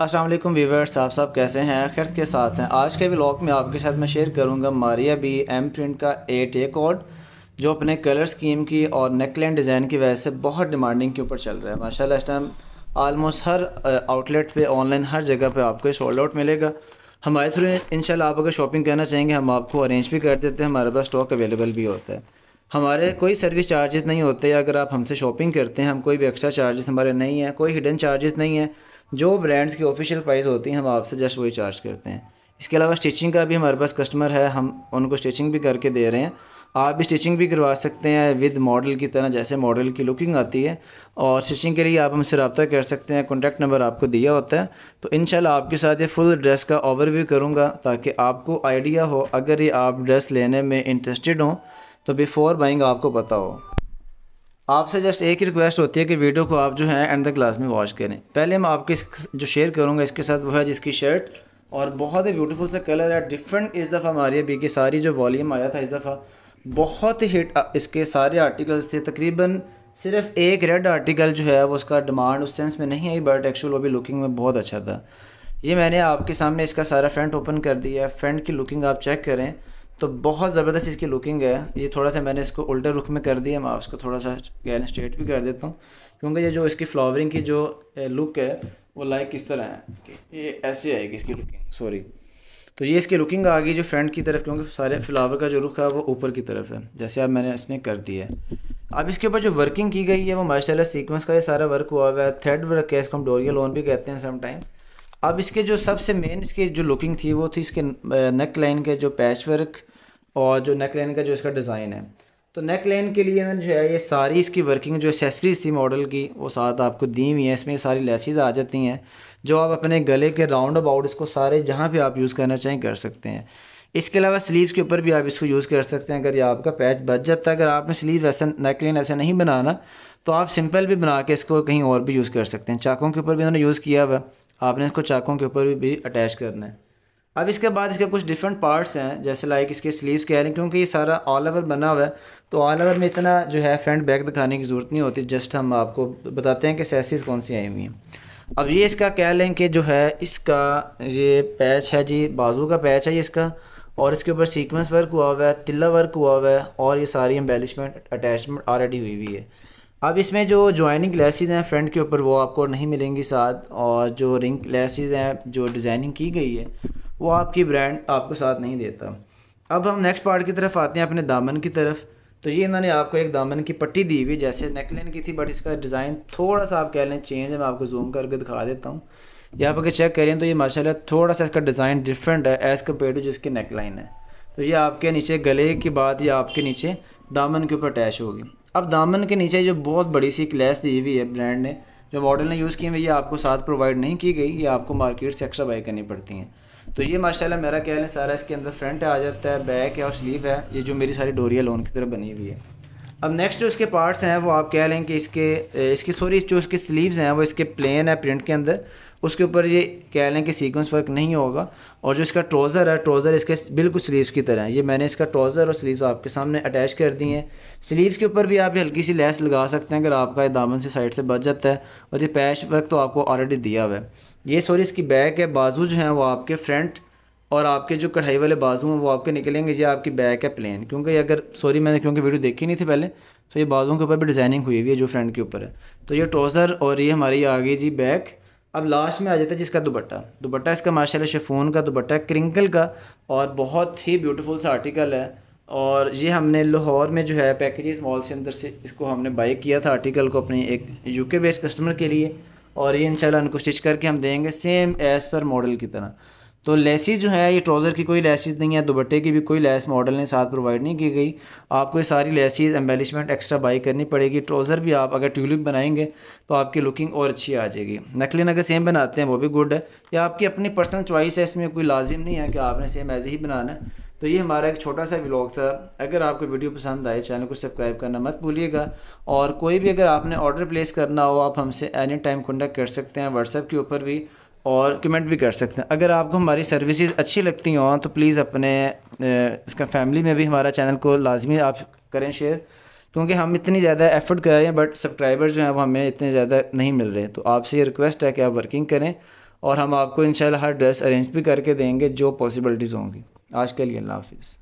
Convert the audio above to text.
अस्सलाम वालेकुम व्यूवर्स, आप सब कैसे हैं? खैर के साथ हैं। आज के व्लॉग में आपके साथ मैं शेयर करूँगा मारिया बी एम प्रिंट का एट ए कोड जो अपने कलर स्कीम की और नेकलाइन डिज़ाइन की वजह से बहुत डिमांडिंग के ऊपर चल रहा है। माशाल्लाह, इस टाइम आलमोस्ट हर आउटलेट पे ऑनलाइन हर जगह पे आपको सोल्ड आउट मिलेगा। हमारे थ्रू इंशाल्लाह आप अगर शॉपिंग करना चाहेंगे, हम आपको अरेंज भी कर देते हैं। हमारे पास स्टॉक अवेलेबल भी होता है। हमारे कोई सर्विस चार्जेस नहीं होते अगर आप हमसे शॉपिंग करते हैं, हम कोई भी एक्स्ट्रा चार्जेस हमारे नहीं हैं, कोई हिडन चार्जेस नहीं है जो ब्रांड्स की ऑफिशियल प्राइस होती हैं, हम आपसे जस्ट वही चार्ज करते हैं। इसके अलावा स्टिचिंग का भी हमारे पास कस्टमर है, हम उनको स्टिचिंग भी करके दे रहे हैं। आप भी स्टिचिंग भी करवा सकते हैं विद मॉडल की तरह, जैसे मॉडल की लुकिंग आती है। और स्टिचिंग के लिए आप हमसे रबता कर सकते हैं कॉन्टैक्ट नंबर आपको दिया होता है। तो इन आपके साथ ये फुल ड्रेस का ओवरव्यू करूँगा, ताकि आपको आइडिया हो। अगर ये आप ड्रेस लेने में इंटरेस्टेड हों तो बिफ़ोर बाइंग आपको पता हो। आपसे जस्ट एक ही रिक्वेस्ट होती है कि वीडियो को आप जो है एंड द क्लास में वॉच करें। पहले मैं आपके जो शेयर करूँगा, इसके साथ वो है जिसकी शर्ट और बहुत ही ब्यूटीफुल सा कलर है। डिफरेंट इस दफ़ा हमारी अभी की सारी जो वॉल्यूम आया था इस दफ़ा, बहुत ही हिट इसके सारे आर्टिकल्स थे। तकरीबन सिर्फ़ एक रेड आर्टिकल जो है, वो उसका डिमांड उस सेंस में नहीं आई बट एक्चुअल वो भी लुकिंग में बहुत अच्छा था। ये मैंने आपके सामने इसका सारा फ्रंट ओपन कर दिया है। फ्रंट की लुकिंग आप चेक करें। तो बहुत ज़बरदस्त इसकी लुकिंग है। ये थोड़ा सा मैंने इसको उल्टे रुख में कर दिया, मैं उसको थोड़ा सा गैन स्ट्रेट भी कर देता हूँ। क्योंकि ये जो इसकी फ्लावरिंग की जो लुक है, वो लाइक किस तरह है? ये ऐसे आएगी इसकी लुकिंग सॉरी तो ये इसकी लुकिंग आ गई जो फ्रंट की तरफ़, क्योंकि सारे फ्लावर का जो रुख है, वो ऊपर की तरफ़ है, जैसे अब मैंने इसमें कर दिया है। अब इसके ऊपर जो वर्किंग की गई है, वो माशाल्लाह सीक्वेंस का ये सारा वर्क हुआ हुआ है। थ्रेड वर्क है, इसको हम डोरियल लोन भी कहते हैं सम टाइम अब इसके जो सबसे मेन इसकी जो लुकिंग थी, वो थी इसके नेक लाइन के जो पैच वर्क और जो नेक लाइन का जो इसका डिज़ाइन है। तो नेक लाइन के लिए जो है, ये सारी इसकी वर्किंग जो एसेसरीज थी मॉडल की, वो साथ आपको दी हुई है। इसमें सारी लेसिस आ जाती हैं, जो आप अपने गले के राउंड अबाउट इसको सारे जहाँ भी आप यूज़ करना चाहें कर सकते हैं। इसके अलावा स्लीव्स के ऊपर भी आप इसको यूज़ कर सकते हैं, अगर ये आपका पैच बच जाता है। अगर आपने स्लीव ऐसा नेक लाइन ऐसा नहीं बनाना तो आप सिंपल भी बना के इसको कहीं और भी यूज़ कर सकते हैं। चाकों के ऊपर भी इन्होंने यूज़ किया हुआ आपने इसको चाकों के ऊपर भी, भी अटैच करना है। अब इसके बाद इसके कुछ डिफरेंट पार्ट्स हैं जैसे लाइक इसके स्लीव्स कह रहे हैं क्योंकि ये सारा ऑल ओवर बना हुआ है तो ऑल ओवर में इतना जो है फ्रंट बैक दिखाने की ज़रूरत नहीं होती जस्ट हम आपको बताते हैं कि सैसीज कौन सी आई हुई हैं। अब ये इसका कह लें कि जो है इसका ये पैच है जी बाजू का पैच है ये इसका और इसके ऊपर सीक्वेंस वर्क हुआ हुआ है तिल्ला वर्क हुआ हुआ है और ये सारी एम्बेलिशमेंट अटैचमेंट ऑलरेडी हुई हुई है। अब इसमें जो ज्वाइनिंग ग्लासेस हैं फ्रंट के ऊपर, वो आपको नहीं मिलेंगी साथ, और जो रिंग लेसिस हैं, जो डिज़ाइनिंग की गई है, वो आपकी ब्रांड आपको साथ नहीं देता। अब हम नेक्स्ट पार्ट की तरफ़ आते हैं, अपने दामन की तरफ़। तो ये इन्होंने आपको एक दामन की पट्टी दी हुई, जैसे नेकलाइन की थी बट इसका डिज़ाइन थोड़ा सा आप कह लें चेंज है, मैं आपको जूम करके दिखा देता हूँ। यहाँ पर अगर चेक करें तो ये माशाल्लाह थोड़ा सा इसका डिज़ाइन डिफरेंट है एज़ कंपेयर टू जिसकी नेकलाइन है। तो ये आपके नीचे गले की बात या आपके नीचे दामन के ऊपर अटैच होगी। अब दामन के नीचे जो बहुत बड़ी सी क्लैस दी हुई है ब्रांड ने, जो मॉडल ने यूज़ किए है ये आपको साथ प्रोवाइड नहीं की गई, ये आपको मार्केट से एक्स्ट्रा बाई करनी पड़ती हैं। तो ये माशाल्लाह मेरा ख्याल है, सारा इसके अंदर फ्रंट आ जाता है बैक है और स्लीव है, ये जो मेरी सारी डोरिया लोन की तरह बनी हुई है। अब नेक्स्ट जो इसके पार्ट्स हैं, वो आप कह लें कि इसके, इसकी सॉरी जो इसके स्लीव्स हैं, वो इसके प्लेन है प्रिंट के अंदर। उसके ऊपर ये कह लें कि सीक्वेंस वर्क नहीं होगा। और जो इसका ट्रोज़र है ट्रोज़र इसके बिल्कुल स्लीव्स की तरह है। ये मैंने इसका ट्रोज़र और स्लीव्स आपके सामने अटैच कर दिए हैं। स्लीव्स के ऊपर भी आप हल्की सी लेस लगा सकते हैं अगर आपका दामन से साइड से बच जाता है। और ये पैच वर्क तो आपको ऑलरेडी दिया हुआ है। ये सॉरी इसकी बैक है बाजू जो हैं, वो आपके फ्रंट और आपके जो कढ़ाई वाले बाजू हैं, वो आपके निकलेंगे। ये आपकी बैक है प्लेन क्योंकि अगर सॉरी मैंने, क्योंकि वीडियो देखी नहीं थी पहले तो ये बाजुओं के ऊपर भी डिज़ाइनिंग हुई हुई है जो फ्रंट के ऊपर है। तो ये ट्रोज़र और ये हमारी आ गई जी बैक अब लास्ट में आ जाता है जिसका दुपट्टा। दुपट्टा इसका माशाल्लाह शेफोन का, दुपट्टा है क्रिंकल का और बहुत ही ब्यूटीफुल सा आर्टिकल है। और ये हमने लाहौर में जो है पैकेजेस मॉल से अंदर से इसको हमने बाई किया था आर्टिकल को अपने एक यूके बेस्ड कस्टमर के लिए। और ये इंशाल्लाह उनको स्टिच करके हम देंगे सेम एज़ पर मॉडल की तरह। तो लेसिस जो है, ये ट्राउज़र की कोई लेसिस नहीं है दुबट्टे की भी कोई लेस मॉडल ने साथ प्रोवाइड नहीं की गई। आपको ये सारी लेसिस एम्बेलिशमेंट एक्स्ट्रा बाई करनी पड़ेगी। ट्राउज़र भी आप अगर ट्यूलिप बनाएँगे तो आपकी लुकिंग और अच्छी आ जाएगी। नकलिन अगर सेम बनाते हैं, वो भी गुड है। या आपकी अपनी पर्सनल चॉइस है, इसमें कोई लाजिम नहीं है कि आपने सेम एज ही बनाना है। तो ये हमारा एक छोटा सा व्लॉग था। अगर आपको वीडियो पसंद आए, चैनल को सब्सक्राइब करना मत भूलिएगा। और कोई भी अगर आपने ऑर्डर प्लेस करना हो, आप हमसे एनी टाइम कॉन्टेक्ट कर सकते हैं व्हाट्सएप के ऊपर भी। और कमेंट भी कर सकते हैं। अगर आपको हमारी सर्विसेज़ अच्छी लगती हों तो प्लीज़ अपने इसका फैमिली में भी हमारा चैनल को लाजमी आप करें शेयर क्योंकि हम इतनी ज़्यादा एफर्ट कर रहे हैं बट सब्सक्राइबर जो हैं, वो हमें इतने ज़्यादा नहीं मिल रहे। तो आपसे ये रिक्वेस्ट है कि आप वर्किंग करें और हम आपको इंशाल्लाह हर ड्रेस अरेंज भी करके देंगे, जो पॉसिबिलिटीज़ होंगी। आज के लिए अल्लाह हाफिज़।